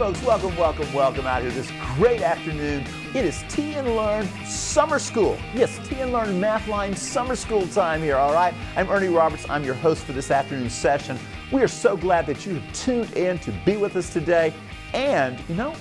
Folks, welcome, welcome, welcome out here this great afternoon. It is TNLearn Summer School. Yes, TNLearn Math Line Summer School time here, all right? I'm Ernie Roberts. I'm your host for this afternoon session. We are so glad that you have tuned in to be with us today. And, you know,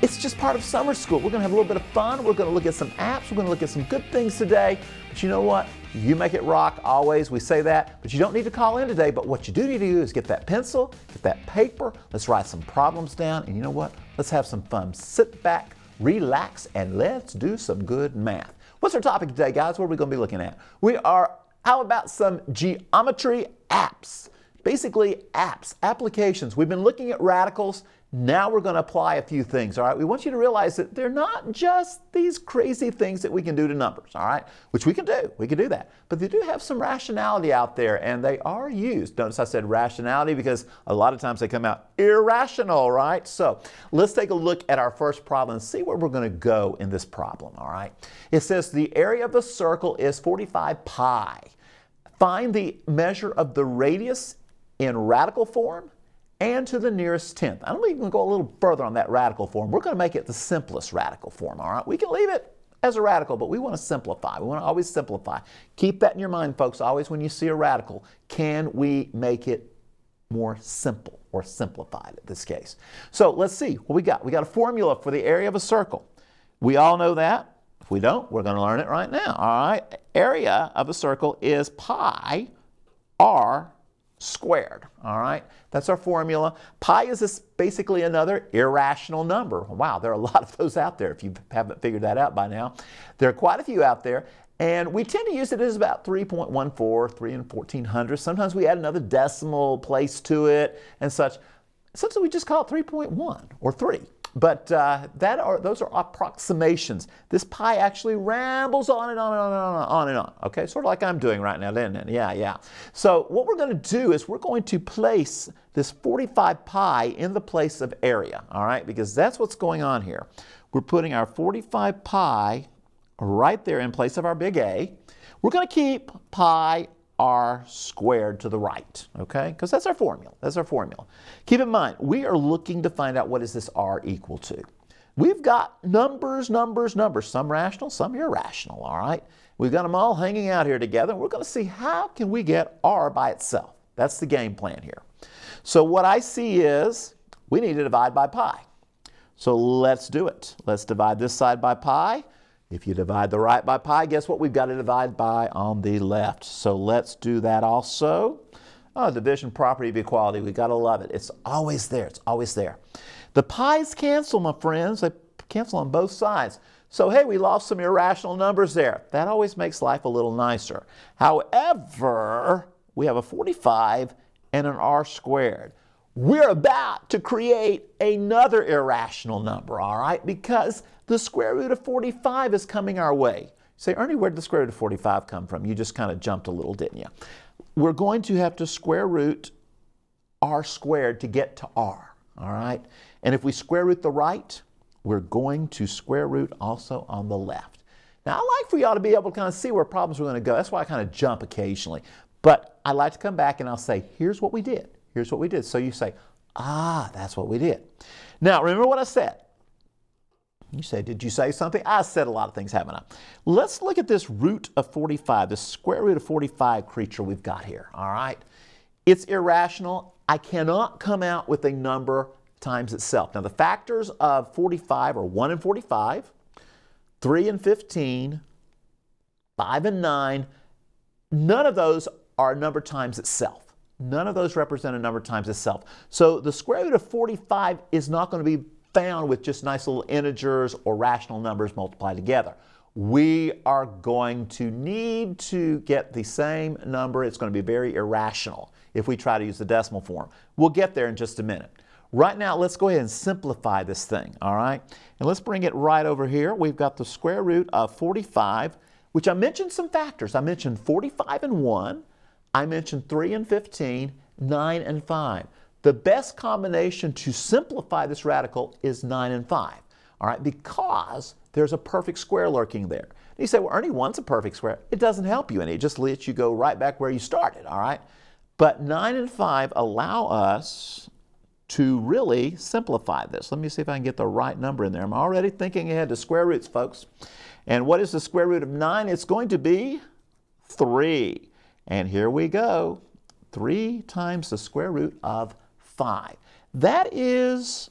it's just part of summer school. We're going to have a little bit of fun. We're going to look at some apps. We're going to look at some good things today. But you know what? You make it rock always. We say that. But you don't need to call in today. But what you do need to do is get that pencil, get that paper. Let's write some problems down. And you know what? Let's have some fun. Sit back, relax, and let's do some good math. What's our topic today, guys? What are we going to be looking at? We are, how about some geometry apps? Basically, apps, applications. We've been looking at radicals now we're going to apply a few things, all right? We want you to realize that they're not just these crazy things that we can do to numbers, all right? Which we can do, we can do that. But they do have some rationality out there and they are used. Notice I said rationality because a lot of times they come out irrational, right? So let's take a look at our first problem and see where we're going to go in this problem, all right? It says the area of the circle is 45 pi. Find the measure of the radius in radical form and to the nearest tenth. I'm even going to go a little further on that radical form. We're going to make it the simplest radical form, all right? We can leave it as a radical, but we want to simplify. We want to always simplify. Keep that in your mind, folks. Always when you see a radical, can we make it more simple or simplified in this case? So let's see what we got. We got a formula for the area of a circle. We all know that. If we don't, we're going to learn it right now. All right. Area of a circle is pi r squared. All right, that's our formula. Pi is basically another irrational number. Wow, there are a lot of those out there if you haven't figured that out by now. There are quite a few out there. And we tend to use it as about 3.14, 3 and 1400. Sometimes we add another decimal place to it and such. Sometimes we just call it 3.1 or 3. But uh, that are, those are approximations. This pi actually rambles on and on and on and on, on and on. Okay, sort of like I'm doing right now, it? Yeah, yeah. So what we're going to do is we're going to place this 45 pi in the place of area, all right? Because that's what's going on here. We're putting our 45 pi right there in place of our big A. We're going to keep pi r squared to the right, okay? Because that's our formula. That's our formula. Keep in mind, we are looking to find out what is this r equal to. We've got numbers, numbers, numbers, some rational, some irrational, all right? We've got them all hanging out here together. We're going to see how can we get r by itself. That's the game plan here. So what I see is we need to divide by pi. So let's do it. Let's divide this side by pi. If you divide the right by pi, guess what we've got to divide by on the left. So let's do that also. Oh, division property of equality, We've got to love it. It's always there, it's always there. The pi's cancel, my friends. They cancel on both sides. So, hey, we lost some irrational numbers there. That always makes life a little nicer. However, we have a 45 and an r squared. We're about to create another irrational number, all right? Because the square root of 45 is coming our way. Say, Ernie, where did the square root of 45 come from? You just kind of jumped a little, didn't you? We're going to have to square root r squared to get to r, all right? And if we square root the right, we're going to square root also on the left. Now, I like for y'all to be able to kind of see where problems are going to go. That's why I kind of jump occasionally. But I like to come back and I'll say, here's what we did. Here's what we did. So you say, ah, that's what we did. Now, remember what I said. You say, did you say something? I said a lot of things, haven't I? Let's look at this root of 45, the square root of 45 creature we've got here, all right? It's irrational. I cannot come out with a number times itself. Now, the factors of 45 are 1 and 45, 3 and 15, 5 and 9. None of those are a number times itself. None of those represent a number times itself. So the square root of 45 is not going to be found with just nice little integers or rational numbers multiplied together. We are going to need to get the same number. It's going to be very irrational if we try to use the decimal form. We'll get there in just a minute. Right now, let's go ahead and simplify this thing, all right? And let's bring it right over here. We've got the square root of 45, which I mentioned some factors. I mentioned 45 and 1. I mentioned 3 and 15, 9 and 5. The best combination to simplify this radical is 9 and 5, all right, because there's a perfect square lurking there. And you say, well, Ernie, one's a perfect square. It doesn't help you any. It just lets you go right back where you started, all right? But 9 and 5 allow us to really simplify this. Let me see if I can get the right number in there. I'm already thinking ahead to square roots, folks. And what is the square root of 9? It's going to be 3. And here we go. 3 times the square root of 5. That is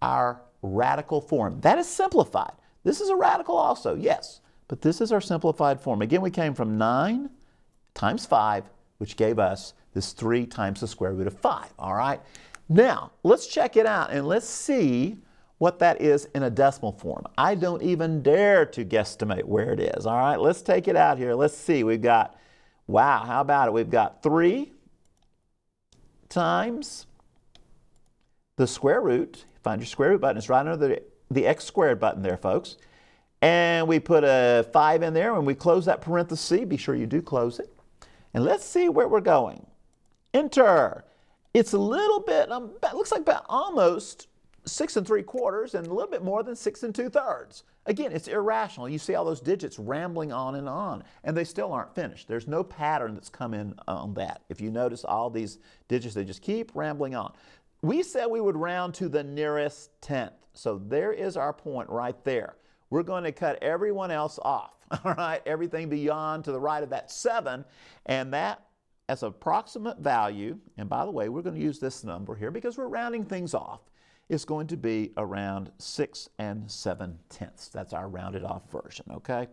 our radical form. That is simplified. This is a radical also, yes. But this is our simplified form. Again, we came from 9 times 5, which gave us this 3 times the square root of 5, all right? Now, let's check it out and let's see what that is in a decimal form. I don't even dare to guesstimate where it is, all right? Let's take it out here. Let's see. We've got, wow, how about it? We've got 3 times the square root. Find your square root button. It's right under the, the x squared button there, folks. And we put a 5 in there and we close that parenthesis. Be sure you do close it. And let's see where we're going. Enter. It's a little bit, um, looks like about almost six and three quarters and a little bit more than six and two thirds. Again, it's irrational. You see all those digits rambling on and on, and they still aren't finished. There's no pattern that's come in on that. If you notice all these digits, they just keep rambling on. We said we would round to the nearest tenth. So there is our point right there. We're going to cut everyone else off, all right? Everything beyond to the right of that seven, and that as approximate value, and by the way, we're going to use this number here because we're rounding things off, is going to be around 6 and 7 tenths. That's our rounded off version, okay?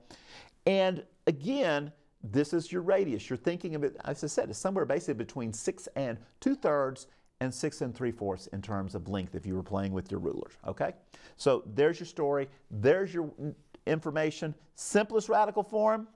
And again, this is your radius. You're thinking of it, as I said, it's somewhere basically between 6 and 2 thirds and 6 and 3 fourths in terms of length if you were playing with your rulers, okay? So there's your story. There's your information. Simplest radical form,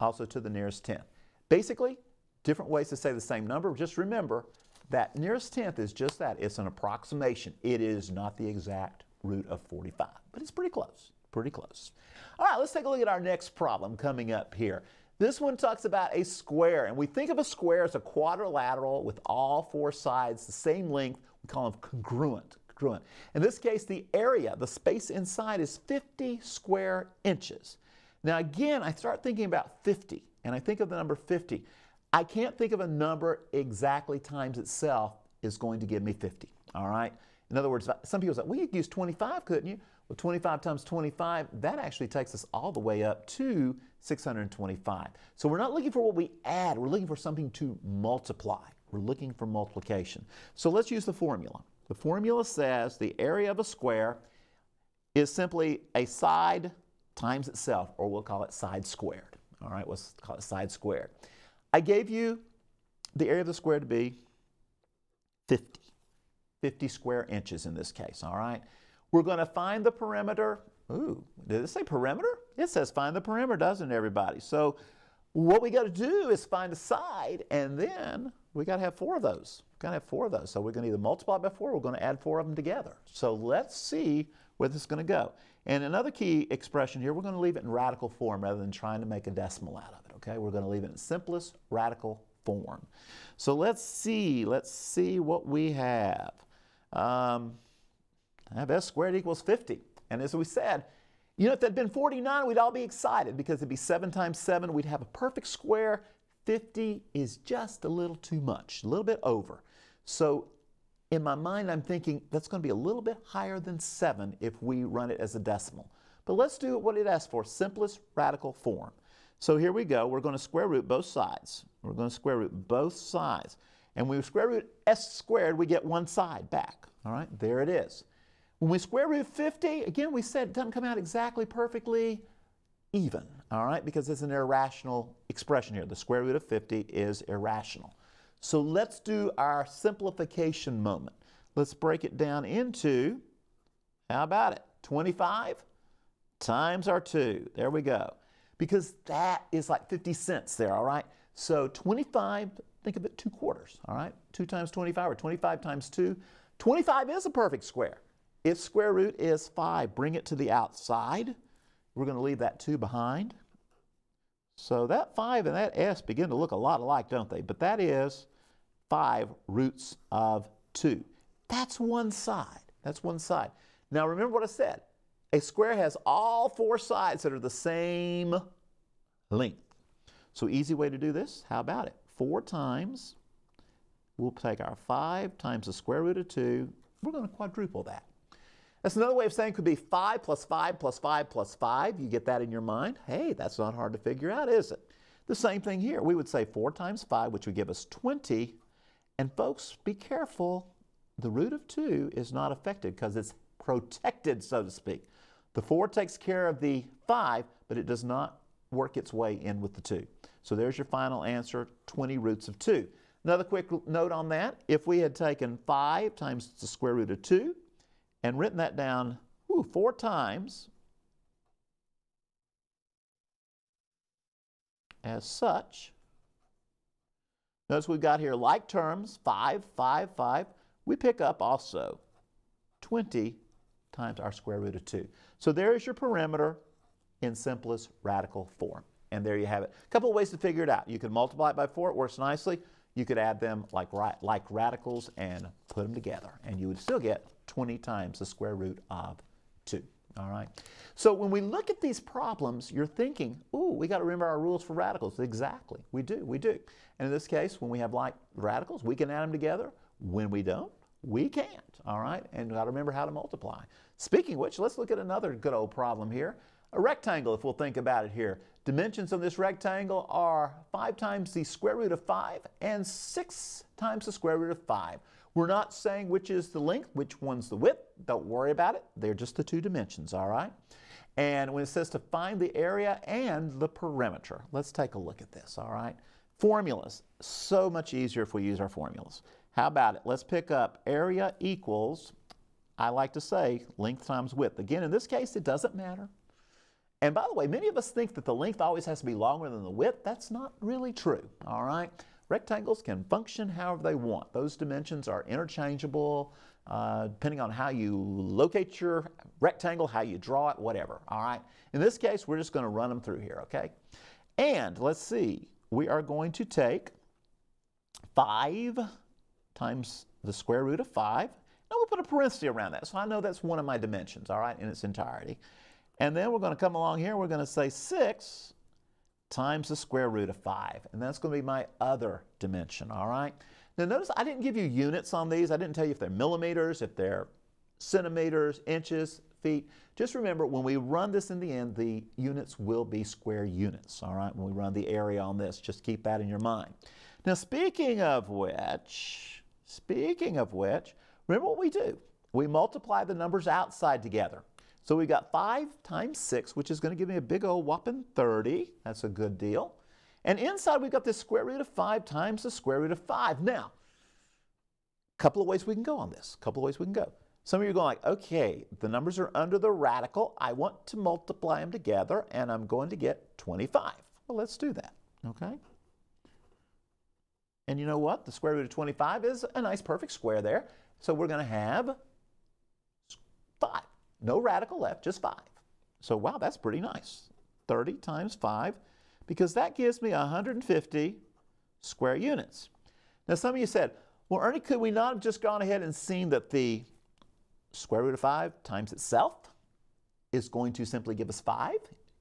also to the nearest tenth. Basically, different ways to say the same number. Just remember that nearest tenth is just that. It's an approximation. It is not the exact root of 45, but it's pretty close, pretty close. All right, let's take a look at our next problem coming up here. This one talks about a square, and we think of a square as a quadrilateral with all four sides the same length. We call them congruent. congruent. In this case, the area, the space inside, is 50 square inches. Now, again, I start thinking about 50, and I think of the number 50. I can't think of a number exactly times itself is going to give me 50. All right? In other words, some people say, well, you could use 25, couldn't you? Well, 25 times 25, that actually takes us all the way up to 625. So we're not looking for what we add, we're looking for something to multiply. We're looking for multiplication. So let's use the formula. The formula says the area of a square is simply a side times itself, or we'll call it side squared. All right, let's call it side squared. I gave you the area of the square to be 50, 50 square inches in this case, all right? We're going to find the perimeter. Ooh, did it say perimeter? It says find the perimeter, doesn't everybody? So what we got to do is find a side, and then we got to have four of those. We've got to have four of those. So we're going to either multiply by four, or we're going to add four of them together. So let's see where this is going to go. And another key expression here, we're going to leave it in radical form rather than trying to make a decimal out of it. Okay, we're going to leave it in simplest radical form. So let's see, let's see what we have. Um, I have s squared equals 50. And as we said, you know, if there'd been 49, we'd all be excited because it'd be 7 times 7. We'd have a perfect square. 50 is just a little too much, a little bit over. So in my mind, I'm thinking that's going to be a little bit higher than 7 if we run it as a decimal. But let's do what it asks for, simplest radical form. So here we go. We're going to square root both sides. We're going to square root both sides. And when we square root s squared, we get one side back. All right, there it is. When we square root 50, again, we said it doesn't come out exactly perfectly even, all right, because it's an irrational expression here. The square root of 50 is irrational. So let's do our simplification moment. Let's break it down into, how about it, 25 times our 2. There we go because that is like 50 cents there, all right? So 25, think of it two quarters, all right? 2 times 25 or 25 times 2. 25 is a perfect square. If square root is 5, bring it to the outside. We're going to leave that 2 behind. So that 5 and that s begin to look a lot alike, don't they? But that is 5 roots of 2. That's one side. That's one side. Now remember what I said. A square has all four sides that are the same length. So easy way to do this, how about it? 4 times we'll take our 5 times the square root of 2. We're going to quadruple that. That's another way of saying could be 5 plus 5 plus 5 plus 5. You get that in your mind? Hey, that's not hard to figure out, is it? The same thing here. We would say 4 times 5, which would give us 20. And folks, be careful. The root of 2 is not affected because it's protected, so to speak. The 4 takes care of the 5, but it does not work its way in with the 2. So there's your final answer, 20 roots of 2. Another quick note on that, if we had taken 5 times the square root of 2 and written that down whew, four times as such, notice we've got here like terms, 5, 5, 5. We pick up also 20 times our square root of 2. So there is your perimeter in simplest radical form. And there you have it. A couple of ways to figure it out. You can multiply it by 4, it works nicely. You could add them like, like radicals and put them together, and you would still get 20 times the square root of 2. All right. So when we look at these problems, you're thinking, ooh, we got to remember our rules for radicals. Exactly. We do. We do. And in this case, when we have like radicals, we can add them together. When we don't, we can't. All right. And got to remember how to multiply. Speaking of which, let's look at another good old problem here. A rectangle, if we'll think about it here. Dimensions of this rectangle are 5 times the square root of 5 and 6 times the square root of 5. We're not saying which is the length, which one's the width. Don't worry about it. They're just the two dimensions, all right? And when it says to find the area and the perimeter, let's take a look at this, all right? Formulas, so much easier if we use our formulas. How about it? Let's pick up area equals, I like to say, length times width. Again, in this case, it doesn't matter. And by the way, many of us think that the length always has to be longer than the width. That's not really true, all right? Rectangles can function however they want. Those dimensions are interchangeable uh, depending on how you locate your rectangle, how you draw it, whatever, all right? In this case, we're just going to run them through here, okay? And let's see, we are going to take 5 times the square root of 5, and we'll put a parenthesis around that, so I know that's one of my dimensions, all right, in its entirety. And then we're going to come along here, we're going to say 6 times the square root of 5. And that's going to be my other dimension, all right? Now notice I didn't give you units on these. I didn't tell you if they're millimeters, if they're centimeters, inches, feet. Just remember, when we run this in the end, the units will be square units, all right? When we run the area on this, just keep that in your mind. Now speaking of which, speaking of which, remember what we do. We multiply the numbers outside together. So we got 5 times 6, which is going to give me a big old whopping 30. That's a good deal. And inside we've got the square root of 5 times the square root of 5. Now, a couple of ways we can go on this. A couple of ways we can go. Some of you are going like, okay, the numbers are under the radical. I want to multiply them together, and I'm going to get 25. Well, let's do that, okay? And you know what? The square root of 25 is a nice perfect square there. So we're going to have 5. No radical left, just 5. So wow, that's pretty nice. 30 times 5, because that gives me 150 square units. Now some of you said, well Ernie, could we not have just gone ahead and seen that the square root of 5 times itself is going to simply give us 5?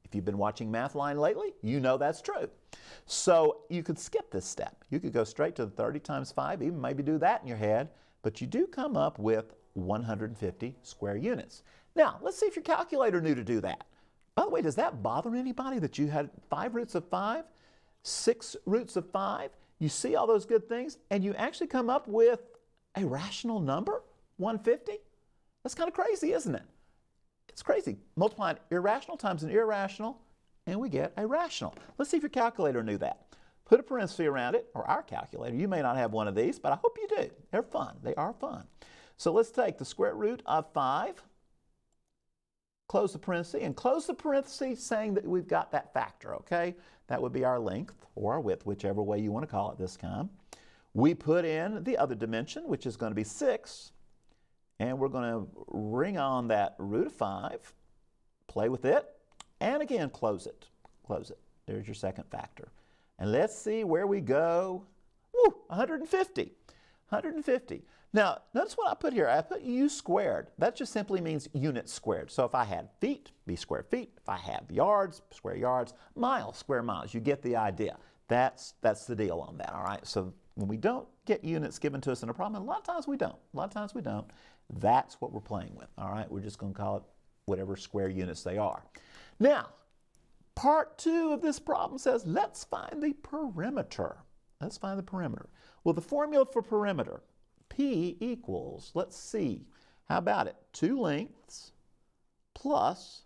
If you've been watching Mathline lately, you know that's true. So you could skip this step. You could go straight to the 30 times 5, even maybe do that in your head, but you do come up with 150 square units. Now, let's see if your calculator knew to do that. By the way, does that bother anybody that you had five roots of five, six roots of five? You see all those good things, and you actually come up with a rational number, 150? That's kind of crazy, isn't it? It's crazy. Multiplying irrational times an irrational, and we get a rational. Let's see if your calculator knew that. Put a parenthesis around it, or our calculator. You may not have one of these, but I hope you do. They're fun. They are fun. So let's take the square root of 5 close the parenthesis, and close the parenthesis saying that we've got that factor, okay? That would be our length or our width, whichever way you want to call it this time. We put in the other dimension, which is going to be 6, and we're going to ring on that root of 5, play with it, and again close it. Close it. There's your second factor. And let's see where we go. Woo, 150. 150. Now, notice what I put here. I put u squared. That just simply means units squared. So if I had feet, be square feet. If I have yards, square yards. Miles, square miles. You get the idea. That's, that's the deal on that, all right? So when we don't get units given to us in a problem, a lot of times we don't, a lot of times we don't, that's what we're playing with, all right? We're just going to call it whatever square units they are. Now, part two of this problem says, let's find the perimeter. Let's find the perimeter. Well, the formula for perimeter, P equals, let's see, how about it? Two lengths plus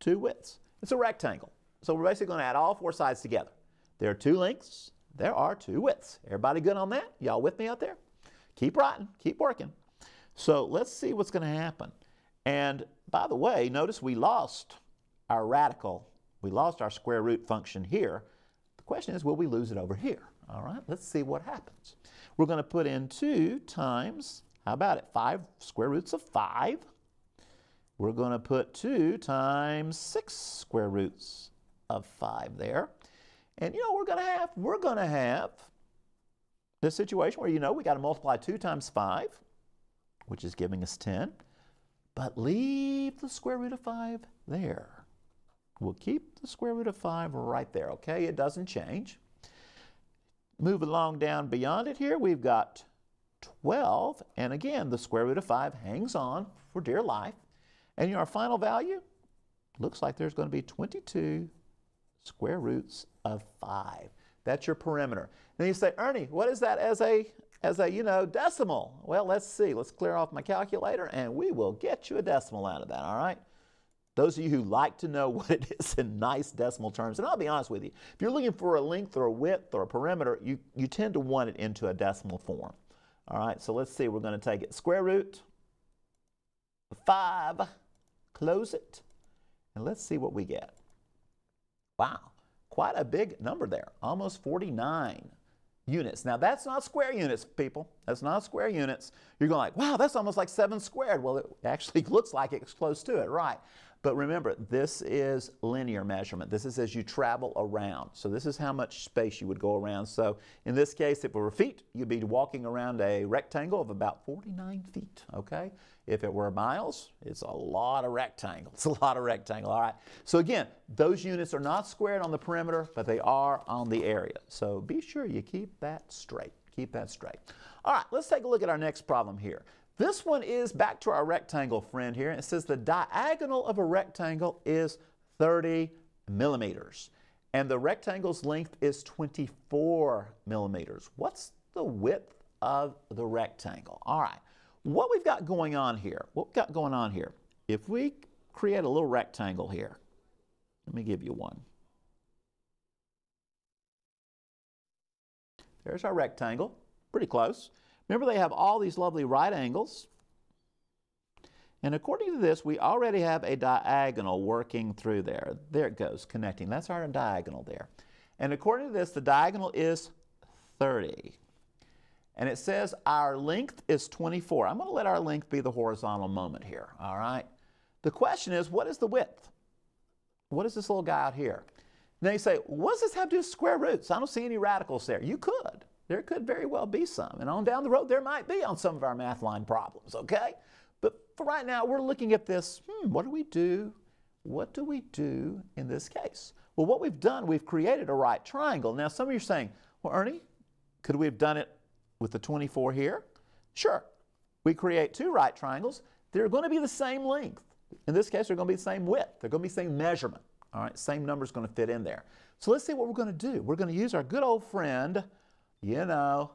two widths. It's a rectangle. So we're basically going to add all four sides together. There are two lengths, there are two widths. Everybody good on that? Y'all with me out there? Keep writing, keep working. So let's see what's going to happen. And by the way, notice we lost our radical, we lost our square root function here. The question is, will we lose it over here? All right, let's see what happens. We're going to put in 2 times, how about it, 5 square roots of 5. We're going to put 2 times 6 square roots of 5 there. And you know we're going to have? We're going to have this situation where you know we got to multiply 2 times 5, which is giving us 10, but leave the square root of 5 there. We'll keep the square root of 5 right there, okay? It doesn't change. Move along down beyond it here, we've got 12, and again, the square root of 5 hangs on for dear life. And our final value looks like there's going to be 22 square roots of 5. That's your perimeter. Then you say, Ernie, what is that as a, as a, you know, decimal? Well, let's see. Let's clear off my calculator, and we will get you a decimal out of that, all right? Those of you who like to know what it is in nice decimal terms, and I'll be honest with you, if you're looking for a length or a width or a perimeter, you, you tend to want it into a decimal form. All right, so let's see, we're going to take it square root, 5, close it, and let's see what we get. Wow, quite a big number there, almost 49 units. Now that's not square units, people. That's not square units. You're going like, wow, that's almost like 7 squared. Well, it actually looks like it's close to it, right? But remember, this is linear measurement. This is as you travel around. So this is how much space you would go around. So in this case, if it were feet, you'd be walking around a rectangle of about 49 feet, okay? If it were miles, it's a lot of rectangle. It's a lot of rectangle, all right? So again, those units are not squared on the perimeter, but they are on the area. So be sure you keep that straight. Keep that straight. All right, let's take a look at our next problem here. This one is back to our rectangle friend here. It says the diagonal of a rectangle is 30 millimeters. And the rectangle's length is 24 millimeters. What's the width of the rectangle? All right, what we've got going on here, what we've got going on here, if we create a little rectangle here, let me give you one. There's our rectangle, pretty close. Remember, they have all these lovely right angles. And according to this, we already have a diagonal working through there. There it goes, connecting. That's our diagonal there. And according to this, the diagonal is 30. And it says our length is 24. I'm going to let our length be the horizontal moment here, all right? The question is, what is the width? What is this little guy out here? And then you say, what does this have to do with square roots? I don't see any radicals there. You could. There could very well be some. And on down the road, there might be on some of our math line problems, okay? But for right now, we're looking at this, hmm, what do we do? What do we do in this case? Well, what we've done, we've created a right triangle. Now, some of you are saying, well, Ernie, could we have done it with the 24 here? Sure. We create two right triangles. They're going to be the same length. In this case, they're going to be the same width. They're going to be the same measurement. All right, same number is going to fit in there. So let's see what we're going to do. We're going to use our good old friend you know,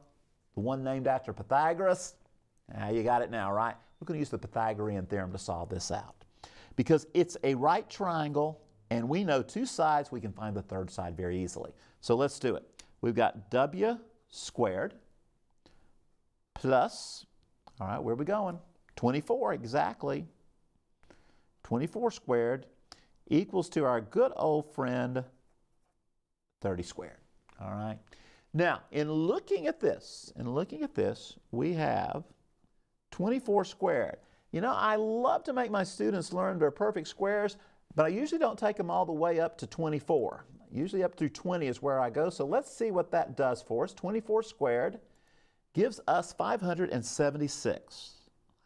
the one named after Pythagoras. Now you got it now, right? We're going to use the Pythagorean theorem to solve this out. Because it's a right triangle, and we know two sides, we can find the third side very easily. So let's do it. We've got w squared plus, all right, where are we going? 24, exactly. 24 squared equals to our good old friend 30 squared, all right? Now, in looking at this, in looking at this, we have 24 squared. You know, I love to make my students learn their perfect squares, but I usually don't take them all the way up to 24. Usually up to 20 is where I go, so let's see what that does for us. 24 squared gives us 576.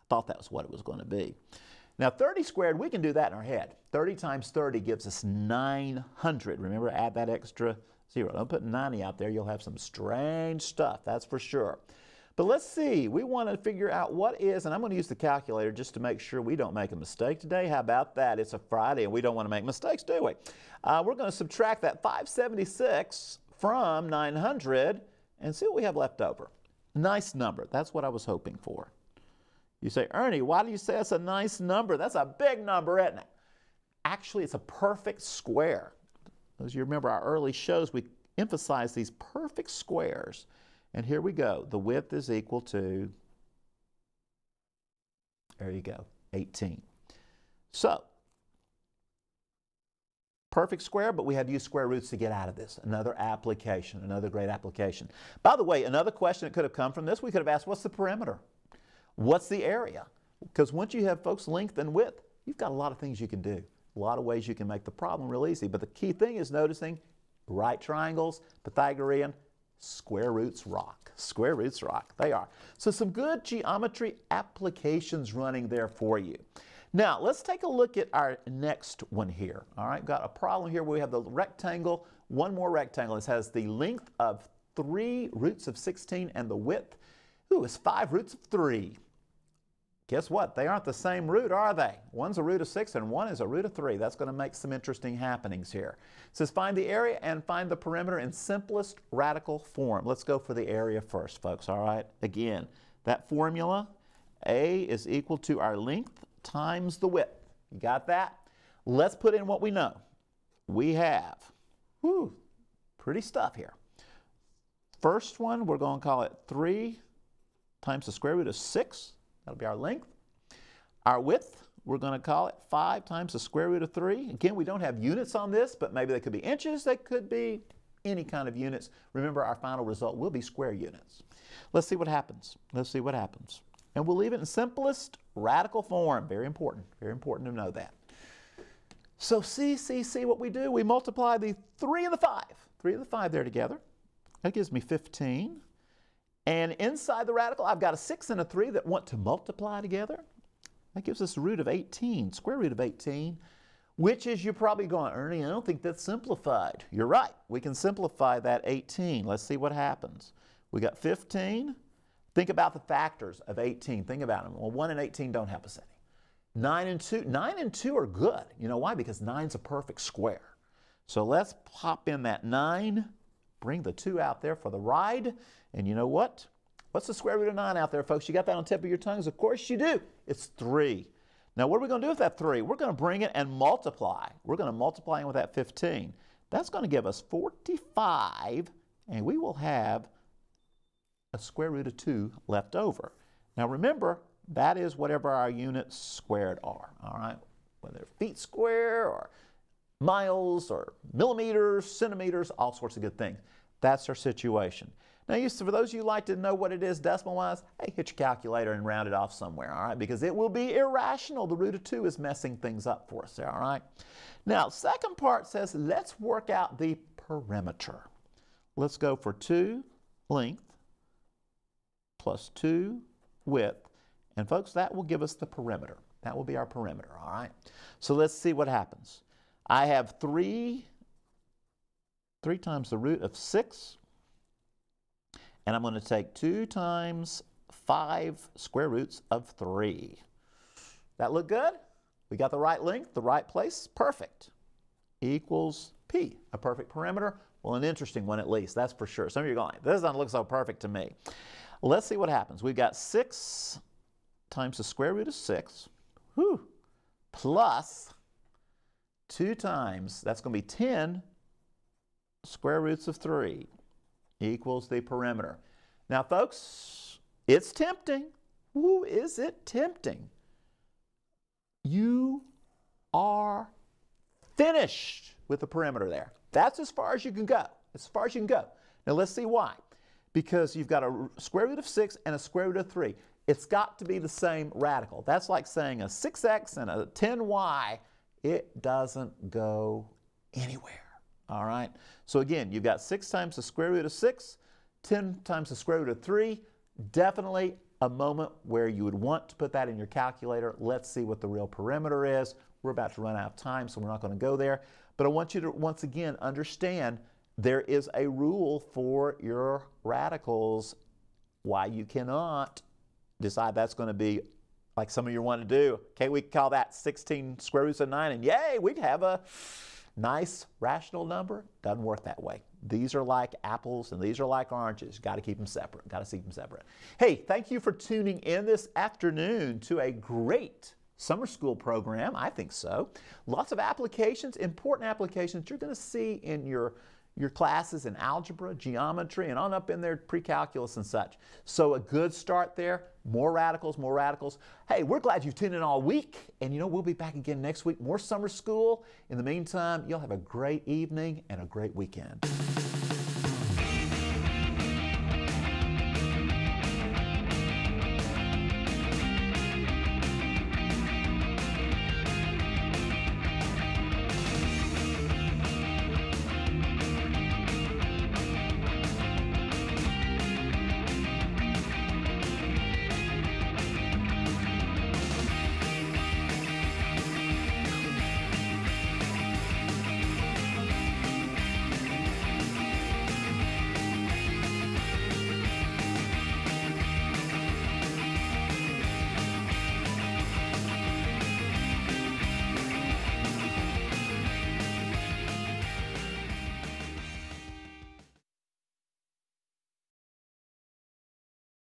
I thought that was what it was going to be. Now 30 squared, we can do that in our head. 30 times 30 gives us 900. Remember, add that extra Zero. Don't put 90 out there. You'll have some strange stuff, that's for sure. But let's see. We want to figure out what is, and I'm going to use the calculator just to make sure we don't make a mistake today. How about that? It's a Friday and we don't want to make mistakes, do we? Uh, we're going to subtract that 576 from 900 and see what we have left over. Nice number. That's what I was hoping for. You say, Ernie, why do you say it's a nice number? That's a big number, isn't it? Actually, it's a perfect square. As you remember our early shows, we emphasize these perfect squares. And here we go. The width is equal to, there you go, 18. So, perfect square, but we had to use square roots to get out of this. Another application, another great application. By the way, another question that could have come from this, we could have asked, what's the perimeter? What's the area? Because once you have folks length and width, you've got a lot of things you can do. A lot of ways you can make the problem real easy. But the key thing is noticing right triangles, Pythagorean, square roots rock. Square roots rock. They are. So some good geometry applications running there for you. Now, let's take a look at our next one here. All right, got a problem here we have the rectangle, one more rectangle. This has the length of 3 roots of 16 and the width, ooh, is 5 roots of 3. Guess what? They aren't the same root, are they? One's a root of 6 and one is a root of 3. That's going to make some interesting happenings here. It says find the area and find the perimeter in simplest radical form. Let's go for the area first, folks, all right? Again, that formula, A is equal to our length times the width. You got that? Let's put in what we know. We have, whew, pretty stuff here. First one, we're going to call it 3 times the square root of 6. That'll be our length. Our width, we're going to call it 5 times the square root of 3. Again, we don't have units on this, but maybe they could be inches, they could be any kind of units. Remember, our final result will be square units. Let's see what happens. Let's see what happens. And we'll leave it in simplest radical form. Very important. Very important to know that. So see what we do. We multiply the 3 and the 5. 3 and the 5 there together. That gives me 15. And inside the radical, I've got a 6 and a 3 that want to multiply together. That gives us a root of 18, square root of 18, which is you're probably going, Ernie, I don't think that's simplified. You're right. We can simplify that 18. Let's see what happens. We got 15 Think about the factors of 18. Think about them. Well, 1 and 18 don't help us any. 9 and 2, 9 and 2 are good. You know why? Because 9's a perfect square. So let's pop in that 9, bring the 2 out there for the ride, and you know what? What's the square root of 9 out there, folks? You got that on tip of your tongues? Of course you do. It's 3. Now, what are we going to do with that 3? We're going to bring it and multiply. We're going to multiply in with that 15. That's going to give us 45, and we will have a square root of 2 left over. Now remember, that is whatever our units squared are, all right? Whether feet square or miles or millimeters, centimeters, all sorts of good things. That's our situation. Now, for those of you who like to know what it is decimal-wise, hey, hit your calculator and round it off somewhere, all right? Because it will be irrational. The root of 2 is messing things up for us there, all right? Now, second part says, let's work out the perimeter. Let's go for 2 length plus 2 width. And folks, that will give us the perimeter. That will be our perimeter, all right? So let's see what happens. I have 3, 3 times the root of 6. And I'm going to take 2 times 5 square roots of 3. That look good? We got the right length, the right place? Perfect. Equals P, a perfect perimeter. Well, an interesting one at least, that's for sure. Some of you are going, this doesn't look so perfect to me. Let's see what happens. We've got 6 times the square root of 6, whew, plus 2 times, that's going to be 10 square roots of 3 equals the perimeter. Now, folks, it's tempting. Who is it tempting? You are finished with the perimeter there. That's as far as you can go. As far as you can go. Now, let's see why because you've got a square root of 6 and a square root of 3. It's got to be the same radical. That's like saying a 6x and a 10y. It doesn't go anywhere. All right? So again, you've got 6 times the square root of 6, 10 times the square root of 3. Definitely a moment where you would want to put that in your calculator. Let's see what the real perimeter is. We're about to run out of time, so we're not going to go there. But I want you to once again understand there is a rule for your radicals why you cannot decide that's going to be like some of you want to do. Okay, we call that 16 square roots of 9, and yay, we'd have a nice rational number. Doesn't work that way. These are like apples and these are like oranges. Got to keep them separate. Got to keep them separate. Hey, thank you for tuning in this afternoon to a great summer school program. I think so. Lots of applications, important applications you're going to see in your your classes in algebra, geometry, and on up in there, pre-calculus and such. So a good start there. More radicals, more radicals. Hey, we're glad you've tuned in all week. And you know, we'll be back again next week. More summer school. In the meantime, you'll have a great evening and a great weekend.